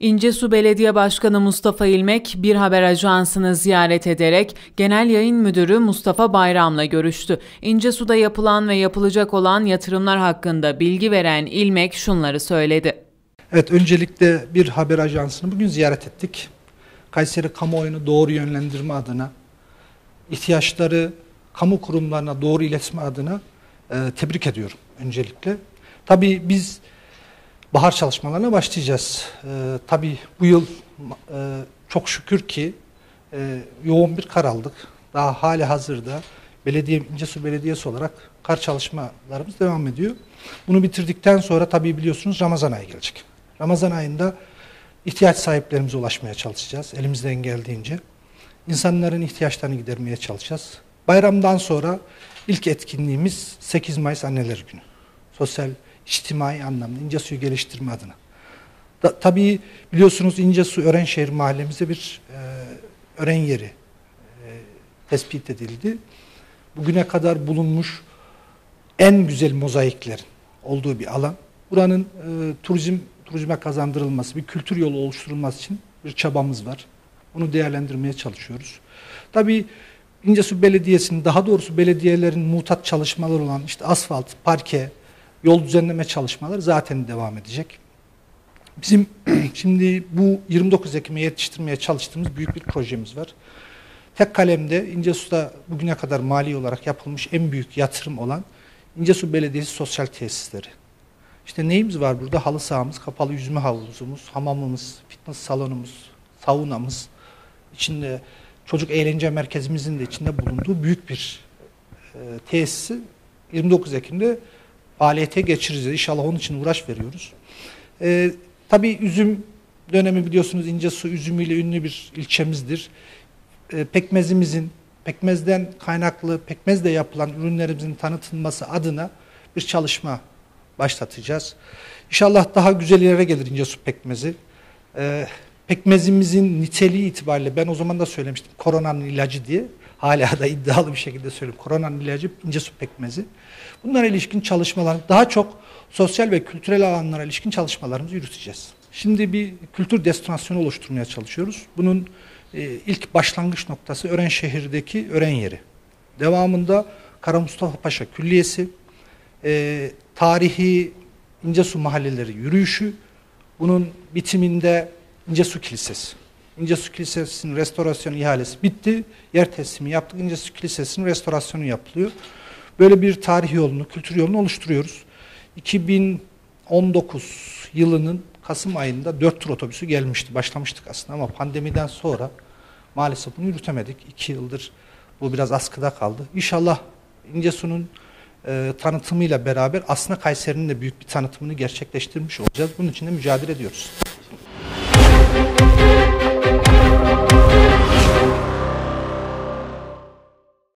İncesu Belediye Başkanı Mustafa İlmek bir haber ajansını ziyaret ederek Genel Yayın Müdürü Mustafa Bayram'la görüştü. İncesu'da yapılan ve yapılacak olan yatırımlar hakkında bilgi veren İlmek şunları söyledi. Evet, öncelikle bir haber ajansını bugün ziyaret ettik. Kayseri kamuoyunu doğru yönlendirme adına, ihtiyaçları kamu kurumlarına doğru iletme adına e, tebrik ediyorum öncelikle. Tabii biz bahar çalışmalarına başlayacağız. E, tabii bu yıl e, çok şükür ki e, yoğun bir kar aldık. Daha hali hazırda belediye İncesu Belediyesi olarak kar çalışmalarımız devam ediyor. Bunu bitirdikten sonra tabii biliyorsunuz Ramazan ayı gelecek. Ramazan ayında ihtiyaç sahiplerimize ulaşmaya çalışacağız elimizden geldiğince. İnsanların ihtiyaçlarını gidermeye çalışacağız. Bayramdan sonra ilk etkinliğimiz 8 Mayıs Anneler Günü. Sosyal, içtimai anlamda İncesu'yu geliştirme adına. Da, tabii biliyorsunuz İncesu Örenşehir mahallemizde bir e, öğren yeri e, tespit edildi. Bugüne kadar bulunmuş en güzel mozaiklerin olduğu bir alan. Buranın e, turizm turizme kazandırılması, bir kültür yolu oluşturulması için bir çabamız var. Bunu değerlendirmeye çalışıyoruz. Tabii İncesu Belediyesi'nin, daha doğrusu belediyelerin mutat çalışmaları olan işte asfalt, parke, yol düzenleme çalışmaları zaten devam edecek. Bizim şimdi bu 29 Ekim'e yetiştirmeye çalıştığımız büyük bir projemiz var. Tek kalemde İncesu'da bugüne kadar mali olarak yapılmış en büyük yatırım olan İncesu Belediyesi sosyal tesisleri. İşte neyimiz var burada? Halı sahamız, kapalı yüzme havuzumuz, hamamımız, fitness salonumuz, saunamız, içinde çocuk eğlence merkezimizin de içinde bulunduğu büyük bir e, tesisi 29 Ekim'de faaliyete geçireceğiz. İnşallah onun için uğraş veriyoruz. E, tabii üzüm dönemi biliyorsunuz İncesu üzümüyle ünlü bir ilçemizdir. E, pekmezimizin, pekmezden kaynaklı, pekmezle yapılan ürünlerimizin tanıtılması adına bir çalışma başlatacağız. İnşallah daha güzel yere gelir İncesu pekmezi. Ee, pekmezimizin niteliği itibariyle ben o zaman da söylemiştim koronanın ilacı diye. Hala da iddialı bir şekilde söylüyorum. Koronanın ilacı İncesu pekmezi. Bunlara ilişkin çalışmalar daha çok sosyal ve kültürel alanlara ilişkin çalışmalarımızı yürüteceğiz. Şimdi bir kültür destinasyonu oluşturmaya çalışıyoruz. Bunun e, ilk başlangıç noktası Örenşehir'deki öğren yeri. Devamında Kara Mustafa Paşa Külliyesi, e, tarihi İncesu mahalleleri yürüyüşü, bunun bitiminde İncesu Kilisesi. İncesu Kilisesi'nin restorasyon ihalesi bitti. Yer teslimi yaptık. İncesu Kilisesi'nin restorasyonu yapılıyor. Böyle bir tarih yolunu, kültür yolunu oluşturuyoruz. 2019 yılının Kasım ayında 4 tur otobüsü gelmişti. Başlamıştık aslında ama pandemiden sonra maalesef bunu yürütemedik. 2 yıldır bu biraz askıda kaldı. İnşallah İncesu'nun e, tanıtımıyla beraber aslında Kayseri'nin de büyük bir tanıtımını gerçekleştirmiş olacağız. Bunun için de mücadele ediyoruz.